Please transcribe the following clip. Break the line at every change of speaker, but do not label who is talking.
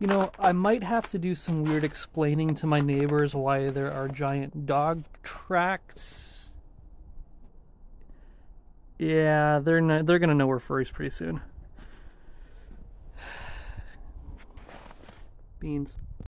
You know, I might have to do some weird explaining to my neighbors why there are giant dog tracks. Yeah, they're not, they're gonna know we're furries pretty soon. Beans.